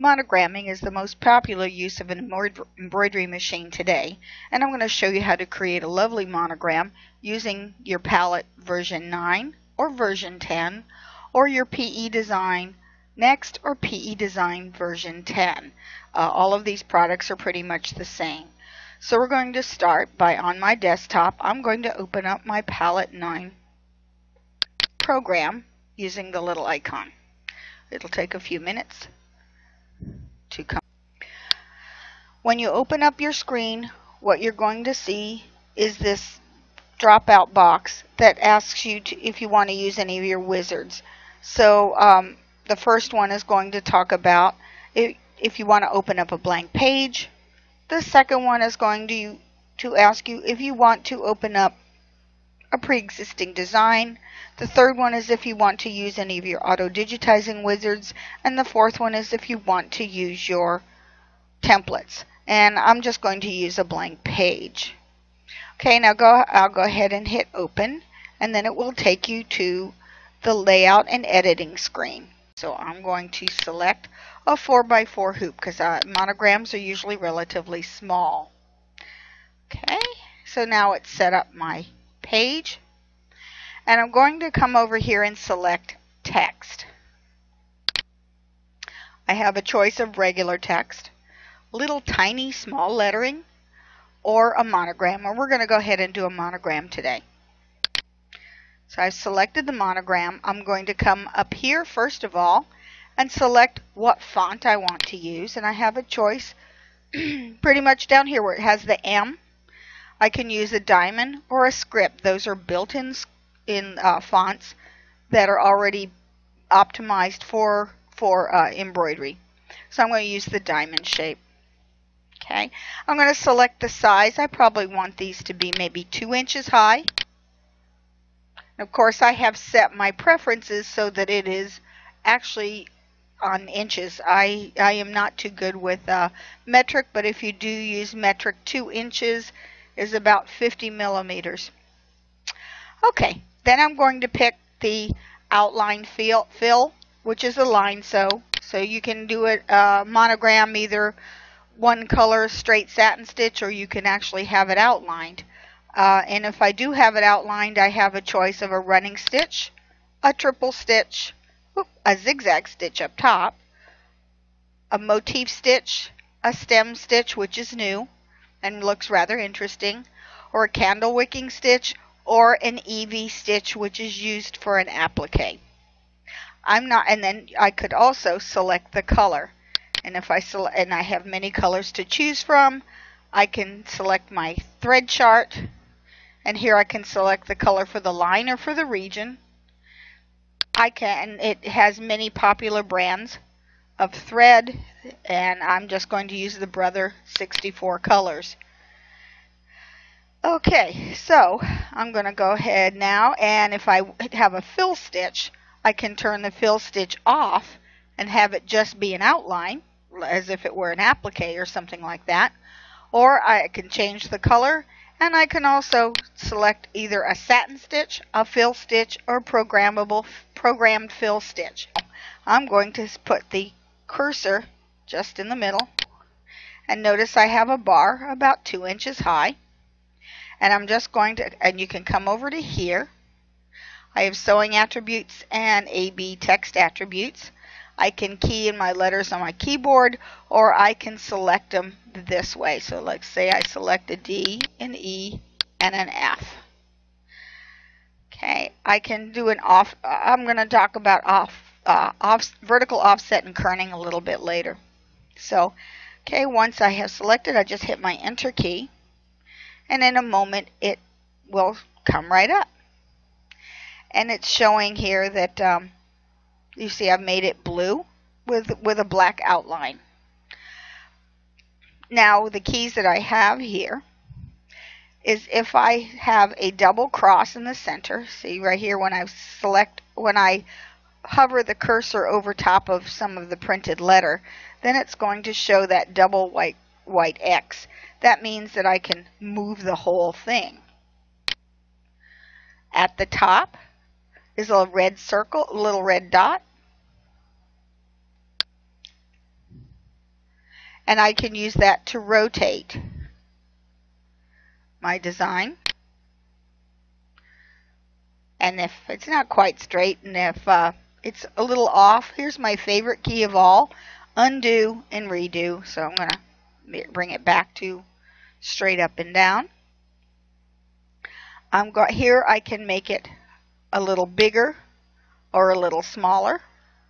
Monogramming is the most popular use of an embroidery machine today, and I'm going to show you how to create a lovely monogram using your palette version 9 or version 10 or your PE Design Next or PE Design version 10. Uh, all of these products are pretty much the same. So we're going to start by on my desktop, I'm going to open up my Palette 9 program using the little icon. It'll take a few minutes to come. When you open up your screen, what you're going to see is this dropout box that asks you to, if you want to use any of your wizards. So um, the first one is going to talk about if, if you want to open up a blank page. The second one is going to, to ask you if you want to open up a pre-existing design. The third one is if you want to use any of your auto-digitizing wizards. And the fourth one is if you want to use your templates. And I'm just going to use a blank page. Okay, now go, I'll go ahead and hit open. And then it will take you to the layout and editing screen. So I'm going to select a 4x4 hoop because uh, monograms are usually relatively small. Okay, so now it's set up my page. And I'm going to come over here and select text. I have a choice of regular text, little tiny small lettering, or a monogram. And we're going to go ahead and do a monogram today. So I've selected the monogram. I'm going to come up here first of all and select what font I want to use. And I have a choice pretty much down here where it has the M I can use a diamond or a script. Those are built-in in uh, fonts that are already optimized for for uh, embroidery. So I'm going to use the diamond shape. Okay, I'm going to select the size. I probably want these to be maybe two inches high. Of course, I have set my preferences so that it is actually on inches. I, I am not too good with uh, metric, but if you do use metric, two inches is about 50 millimeters. Okay, then I'm going to pick the outline fill, fill which is a line sew. So you can do a uh, monogram either one color straight satin stitch or you can actually have it outlined. Uh, and if I do have it outlined, I have a choice of a running stitch, a triple stitch, a zigzag stitch up top, a motif stitch, a stem stitch, which is new, and looks rather interesting, or a candle wicking stitch, or an EV stitch which is used for an applique. I'm not, and then I could also select the color. And if I select, and I have many colors to choose from, I can select my thread chart, and here I can select the color for the line or for the region. I can, it has many popular brands of thread and I'm just going to use the Brother 64 colors. Okay, so I'm going to go ahead now and if I have a fill stitch, I can turn the fill stitch off and have it just be an outline as if it were an applique or something like that. Or I can change the color and I can also select either a satin stitch, a fill stitch, or programmable programmed fill stitch. I'm going to put the cursor just in the middle. And notice I have a bar about two inches high. And I'm just going to, and you can come over to here. I have sewing attributes and AB text attributes. I can key in my letters on my keyboard or I can select them this way. So let's say I select a D, an E, and an F. Okay, I can do an off, I'm going to talk about off uh, off, vertical offset and kerning a little bit later. So, okay, once I have selected, I just hit my enter key. And in a moment, it will come right up. And it's showing here that, um, you see I've made it blue with, with a black outline. Now, the keys that I have here is if I have a double cross in the center, see right here when I select, when I hover the cursor over top of some of the printed letter, then it's going to show that double white, white X. That means that I can move the whole thing. At the top is a red circle, a little red dot. and I can use that to rotate my design. And if it's not quite straight and if uh, it's a little off, here's my favorite key of all, undo and redo. So I'm going to bring it back to straight up and down. I'm got here I can make it a little bigger or a little smaller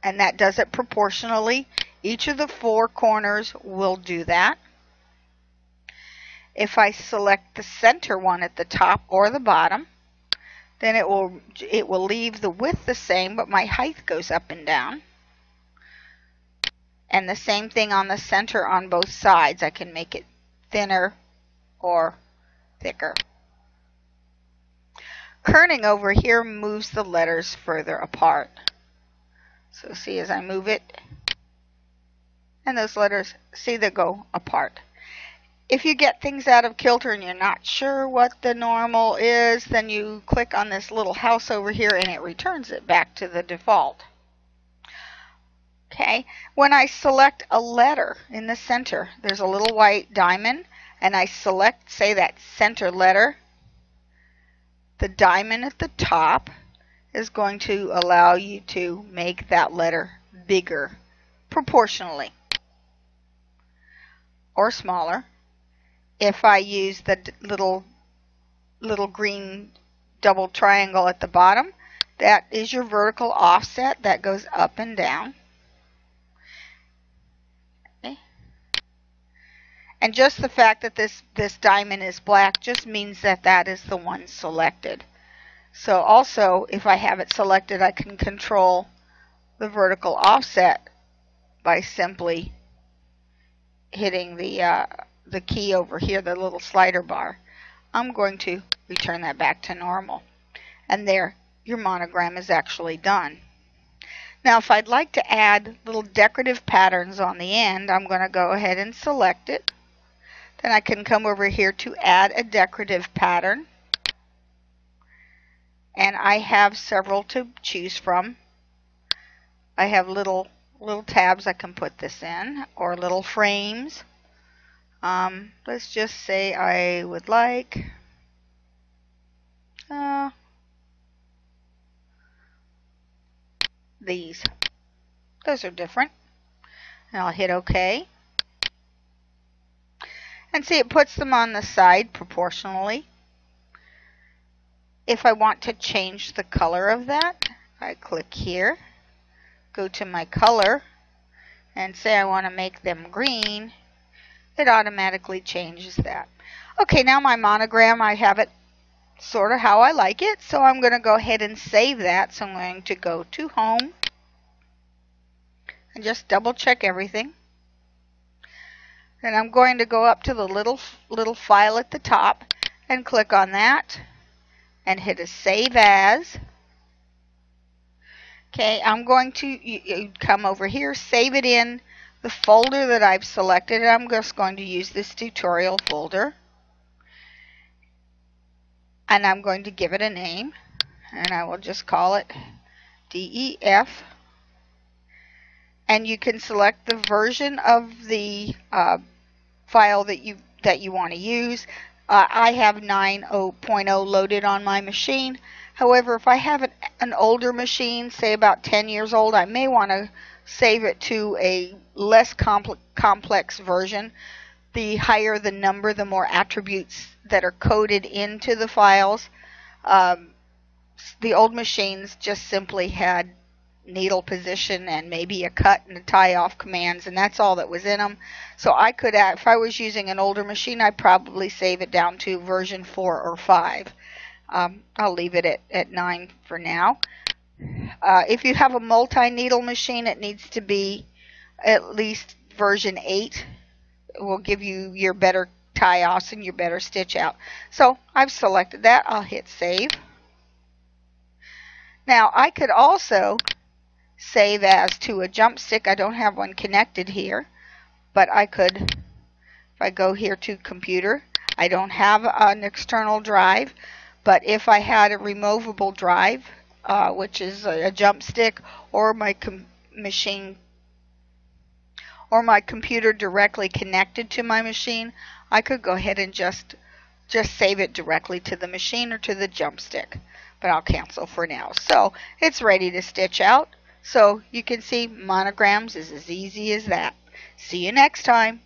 and that does it proportionally. Each of the four corners will do that. If I select the center one at the top or the bottom, then it will it will leave the width the same but my height goes up and down. And the same thing on the center on both sides. I can make it thinner or thicker. Kerning over here moves the letters further apart. So see as I move it, and those letters, see they go apart. If you get things out of kilter and you're not sure what the normal is, then you click on this little house over here and it returns it back to the default. Okay, when I select a letter in the center, there's a little white diamond, and I select, say, that center letter, the diamond at the top is going to allow you to make that letter bigger proportionally or smaller. If I use the little little green double triangle at the bottom, that is your vertical offset that goes up and down. And just the fact that this, this diamond is black just means that that is the one selected. So also, if I have it selected, I can control the vertical offset by simply hitting the, uh, the key over here, the little slider bar. I'm going to return that back to normal. And there, your monogram is actually done. Now, if I'd like to add little decorative patterns on the end, I'm going to go ahead and select it. Then I can come over here to add a decorative pattern. And I have several to choose from. I have little little tabs I can put this in or little frames. Um, let's just say I would like uh, these. Those are different. And I'll hit OK. And see, it puts them on the side proportionally. If I want to change the color of that, I click here, go to my color, and say I want to make them green, it automatically changes that. Okay, now my monogram, I have it sort of how I like it, so I'm going to go ahead and save that. So I'm going to go to Home and just double check everything. And I'm going to go up to the little little file at the top and click on that and hit a save as. Okay, I'm going to you, you come over here, save it in the folder that I've selected. I'm just going to use this tutorial folder. And I'm going to give it a name. And I will just call it DEF and you can select the version of the uh, file that you that you want to use. Uh, I have 9.0 loaded on my machine. However, if I have an, an older machine, say about 10 years old, I may want to save it to a less compl complex version. The higher the number, the more attributes that are coded into the files. Um, the old machines just simply had needle position and maybe a cut and a tie off commands and that's all that was in them so I could if I was using an older machine I'd probably save it down to version 4 or 5 um, I'll leave it at, at 9 for now. Uh, if you have a multi-needle machine it needs to be at least version 8 it will give you your better tie offs and your better stitch out. So I've selected that. I'll hit save. Now I could also save as to a jump stick. I don't have one connected here, but I could, if I go here to computer, I don't have an external drive, but if I had a removable drive, uh, which is a, a, jump stick or my machine or my computer directly connected to my machine, I could go ahead and just just save it directly to the machine or to the jump stick. But I'll cancel for now. So it's ready to stitch out. So you can see monograms is as easy as that. See you next time.